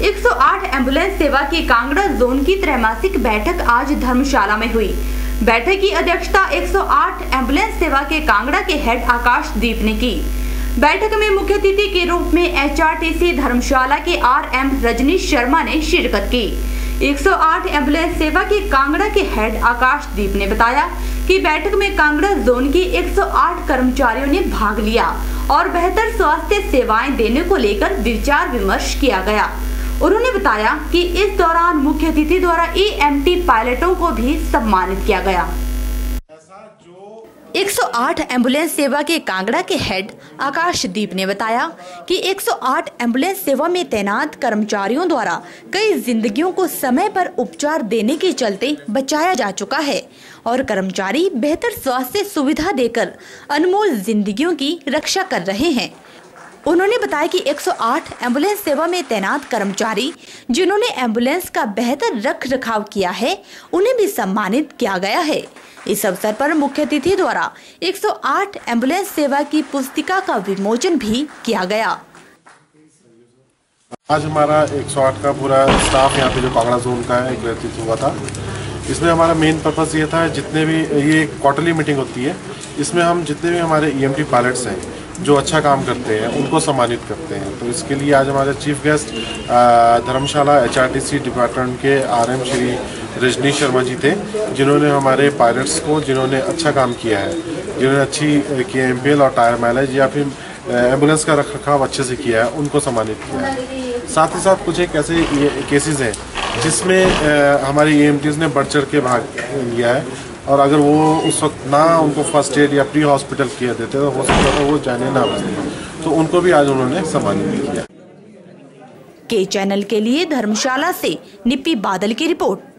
108 ambulance सेवा की Kangra zone की त्रैमासिक बैठक आज धर्मशाला में हुई। बैठक की अध्यक्षता 108 एंबुलेंस सेवा के कांगड़ा के हेड आकाश दीप ने की। बैठक में मुख्य अतिथि के रूप में एचआरटीसी धर्मशाला के आर एम रजनीश शर्मा ने शिरकत की। 108 एंबुलेंस सेवा के कांगड़ा के हेड आकाश दीप ने बताया कि बैठक में कांगड़ा जोन की 108 कर्मचारियों ने भाग लिया और बेहतर स्वास्थ्य सेवाएँ देने को लेकर विचार विमर्श किया गया। उन्होंने बताया कि इस दौरान मुख्य अतिथि द्वारा ईएमटी पायलटों को भी सम्मानित किया गया। 108 एंबुलेंस सेवा के कांगड़ा के हेड आकाशदीप ने बताया कि 108 एंबुलेंस सेवा में तैनात कर्मचारियों द्वारा कई जिंदगियों को समय पर उपचार देने के चलते बचाया जा चुका है और कर्मचारी बेहतर स्वास्थ्य सुविधा देकर अनमोल जिंदगियों की रक्षा कर रहे हैं। उन्होंने बताया कि 108 एंबुलेंस सेवा में तैनात कर्मचारी, जिन्होंने एंबुलेंस का बेहतर रख रखाव किया है, उन्हें भी सम्मानित किया गया है। इस अवसर पर मुख्य अतिथि द्वारा 108 एंबुलेंस सेवा की पुस्तिका का विमोचन भी किया गया। आज हमारा 108 का पूरा स्टाफ यहाँ पे जो कांगड़ा जोन का है, एक हुआ था। इसमें हमारा मेन पर्पज़ ये था, जितने भी, ये क्वार्टरली मीटिंग होती है। इसमें हम जितने भी हमारे ई e पायलट्स हैं जो अच्छा काम करते हैं, उनको सम्मानित करते हैं। तो इसके लिए आज हमारे chief guest Dharamshala HRTC department के आरएम श्री रजनी शर्मा जी थे, जिन्होंने हमारे पायलट्स को, जिन्होंने अच्छा काम किया है, जिन्होंने अच्छी किया एम और टायर माइलेज या फिर एंबुलेंस का रख रखाव अच्छे से किया है, उनको सम्मानित किया है। साथ ही साथ कुछ एक ऐसे केसेस हैं, जिसमें हमारी ए ने बढ़ चढ़ के भाग लिया है। और अगर वो उस वक्त ना उनको फ़र्स्ट एड या प्री हॉस्पिटल किया देते तो हो सकता था वो जाने ना बचते तो उनको भी आज उन्होंने सम्मानित किया। के चैनल के लिए धर्मशाला से निप्पी बादल की रिपोर्ट।